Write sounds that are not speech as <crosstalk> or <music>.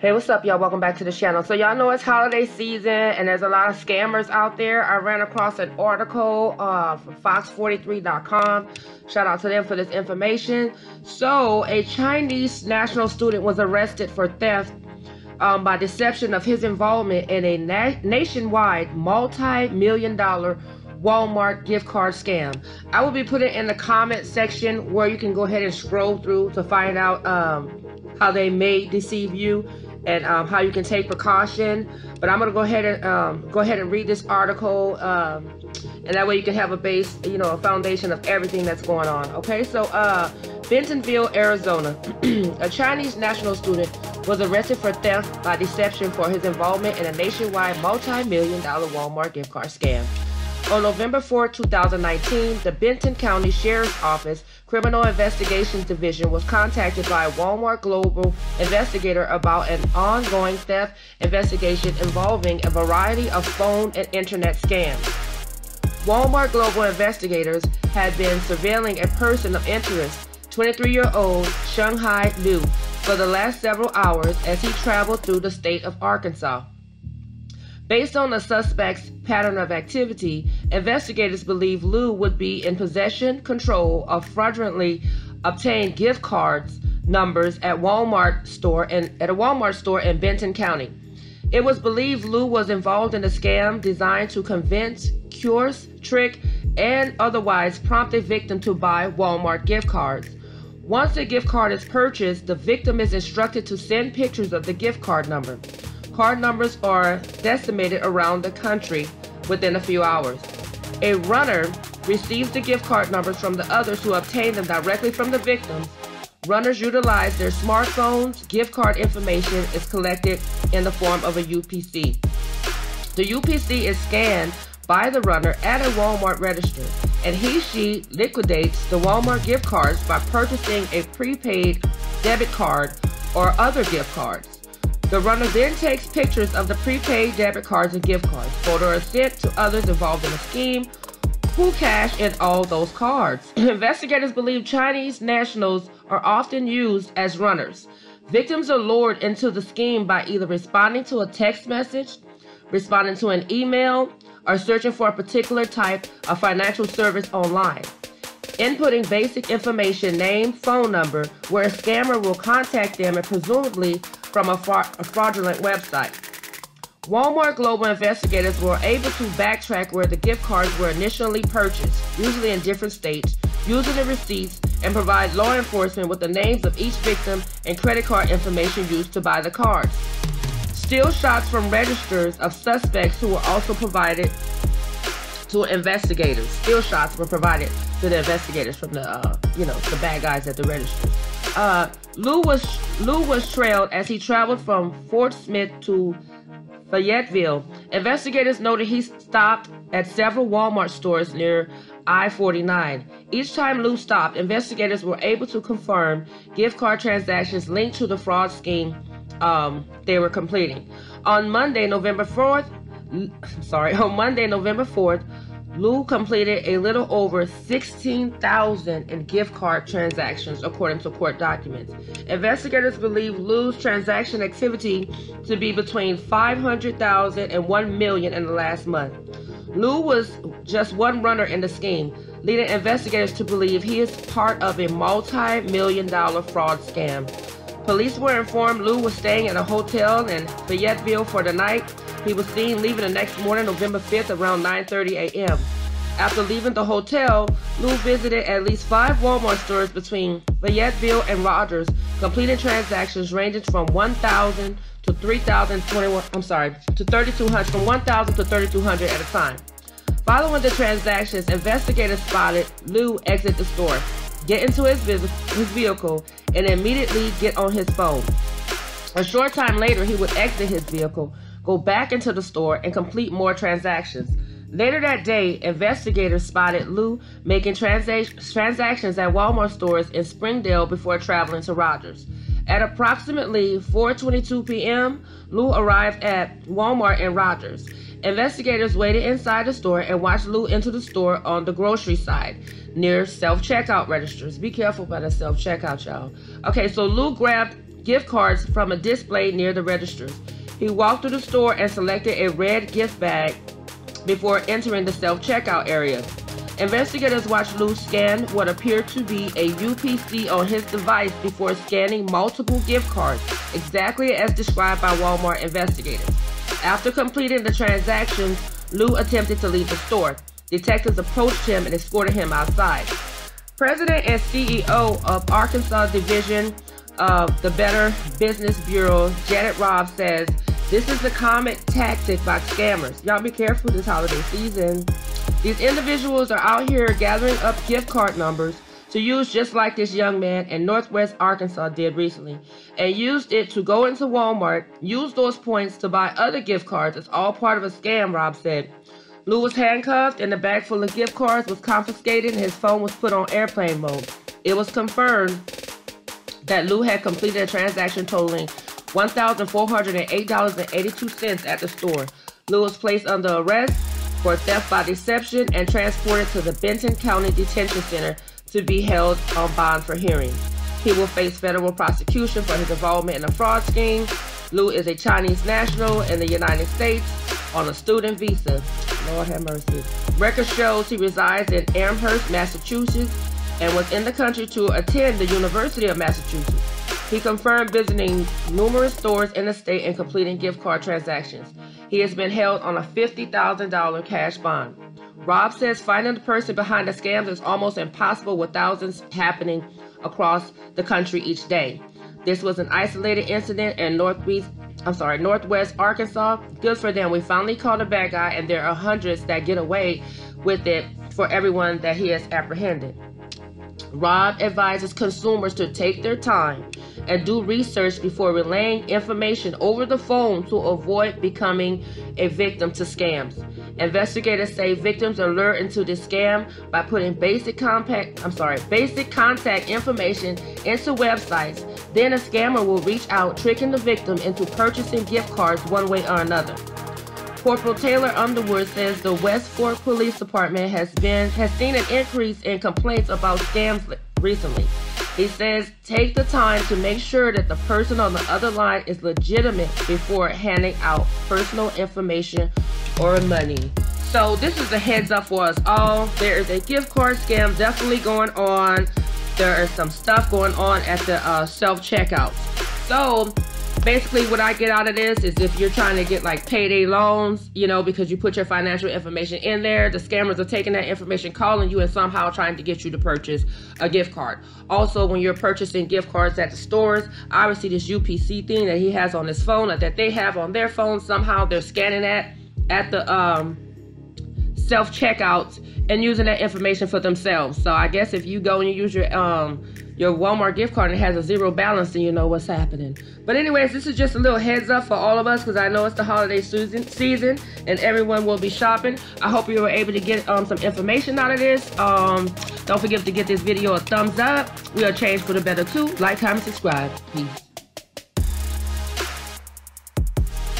Hey, what's up, y'all? Welcome back to the channel. So, y'all know it's holiday season and there's a lot of scammers out there. I ran across an article uh, from Fox43.com. Shout out to them for this information. So, a Chinese national student was arrested for theft um, by deception of his involvement in a na nationwide multi million dollar Walmart gift card scam. I will be putting in the comment section where you can go ahead and scroll through to find out um, how they may deceive you and um, how you can take precaution. But I'm gonna go ahead and um, go ahead and read this article, um, and that way you can have a base, you know, a foundation of everything that's going on. Okay, so uh, Bentonville, Arizona, <clears throat> a Chinese national student was arrested for theft by deception for his involvement in a nationwide multi-million dollar Walmart gift card scam. On November 4, 2019, the Benton County Sheriff's Office Criminal Investigations Division was contacted by Walmart Global investigator about an ongoing theft investigation involving a variety of phone and internet scams. Walmart Global investigators had been surveilling a person of interest, 23-year-old Shanghai Liu, for the last several hours as he traveled through the state of Arkansas. Based on the suspect's pattern of activity, investigators believe Liu would be in possession, control of fraudulently obtained gift cards numbers at Walmart store and at a Walmart store in Benton County. It was believed Liu was involved in a scam designed to convince, curse, trick, and otherwise prompt a victim to buy Walmart gift cards. Once a gift card is purchased, the victim is instructed to send pictures of the gift card number. Card numbers are decimated around the country within a few hours. A runner receives the gift card numbers from the others who obtain them directly from the victims. Runners utilize their smartphones. Gift card information is collected in the form of a UPC. The UPC is scanned by the runner at a Walmart register, and he she liquidates the Walmart gift cards by purchasing a prepaid debit card or other gift cards. The runner then takes pictures of the prepaid debit cards and gift cards. Photos are sent to others involved in the scheme who cash in all those cards. <clears throat> Investigators believe Chinese nationals are often used as runners. Victims are lured into the scheme by either responding to a text message, responding to an email, or searching for a particular type of financial service online. Inputting basic information, name, phone number, where a scammer will contact them and presumably from a, fra- a fraudulent website. Walmart Global investigators were able to backtrack where the gift cards were initially purchased, usually in different states, using the receipts and provide law enforcement with the names of each victim and credit card information used to buy the cards. Still shots from registers of suspects who were also provided to investigators. Still shots were provided to the investigators from the, uh, you know, the bad guys at the register. Uh, Liu was Liu was trailed as he traveled from Fort Smith to Fayetteville. Investigators noted he stopped at several Walmart stores near I-49. Each time Liu stopped, investigators were able to confirm gift card transactions linked to the fraud scheme um, they were completing. On Monday, November 4th, <laughs> sorry, <laughs> on Monday, November 4th, Liu completed a little over 16,000 in gift card transactions, according to court documents. Investigators believe Liu's transaction activity to be between 500,000 and 1 million in the last month. Liu was just one runner in the scheme, leading investigators to believe he is part of a multi-million dollar fraud scam. Police were informed Liu was staying at a hotel in Fayetteville for the night he was seen leaving the next morning, November 5th, around 9.30 a.m. After leaving the hotel, Liu visited at least five Walmart stores between Fayetteville and Rogers, completing transactions ranging from 1,000 to 3,021, I'm sorry, to 3,200, from 1,000 to 3,200 at a time. Following the transactions, investigators spotted Liu exit the store, get into his, his vehicle, and immediately get on his phone. A short time later, he would exit his vehicle, go back into the store and complete more transactions. Later that day, investigators spotted Liu making transa- transactions at Walmart stores in Springdale before traveling to Rogers. At approximately 4:22 p.m., Liu arrived at Walmart in Rogers. Investigators waited inside the store and watched Liu enter the store on the grocery side near self-checkout registers. Be careful by the self-checkout, y'all. Okay, so Liu grabbed gift cards from a display near the registers. He walked through the store and selected a red gift bag before entering the self checkout area. Investigators watched Liu scan what appeared to be a UPC on his device before scanning multiple gift cards, exactly as described by Walmart investigators. After completing the transactions, Liu attempted to leave the store. Detectives approached him and escorted him outside. President and CEO of Arkansas Division of the Better Business Bureau, Janet Robb, says this is a common tactic by scammers. Y'all be careful this holiday season. These individuals are out here gathering up gift card numbers to use just like this young man in Northwest Arkansas did recently and used it to go into Walmart, use those points to buy other gift cards. It's all part of a scam, Robb said. Liu was handcuffed and the bag full of gift cards was confiscated and his phone was put on airplane mode. It was confirmed that Liu had completed a transaction totaling $1,408.82 at the store. Lewis placed under arrest for theft by deception and transported to the Benton County Detention Center to be held on bond for hearing. He will face federal prosecution for his involvement in a fraud scheme. Liu is a Chinese national in the United States on a student visa. Lord have mercy. Record shows he resides in Amherst, Massachusetts, and was in the country to attend the University of Massachusetts. He confirmed visiting numerous stores in the state and completing gift card transactions. He has been held on a $50,000 cash bond. Robb says finding the person behind the scams is almost impossible with thousands happening across the country each day. This was an isolated incident in Northeast, I'm sorry, Northwest Arkansas. Good for them. We finally caught a bad guy, and there are hundreds that get away with it for everyone that he has apprehended. Robb advises consumers to take their time and do research before relaying information over the phone to avoid becoming a victim to scams. Investigators say victims are lured into this scam by putting basic contact I'm sorry, basic contact information into websites. Then a scammer will reach out, tricking the victim into purchasing gift cards one way or another. Corporal Taylor Underwood says the West Fork Police Department has been has seen an increase in complaints about scams recently. He says take the time to make sure that the person on the other line is legitimate before handing out personal information or money. So this is a heads up for us all. There is a gift card scam definitely going on. There is some stuff going on at the uh, self checkout. So basically what I get out of this is if you're trying to get like payday loans, you know, because you put your financial information in there, the scammers are taking that information, calling you and somehow trying to get you to purchase a gift card. Also, when you're purchasing gift cards at the stores, obviously this UPC thing that he has on his phone or that they have on their phone, somehow they're scanning that at the um, self checkouts and using that information for themselves. So I guess if you go and you use your um your Walmart gift card and it has a zero balance, then you know what's happening. But anyways, this is just a little heads up for all of us because I know it's the holiday season season and everyone will be shopping. I hope you were able to get um some information out of this. Um don't forget to give this video a thumbs up. We are changed for the better too. Like, comment, subscribe. Peace.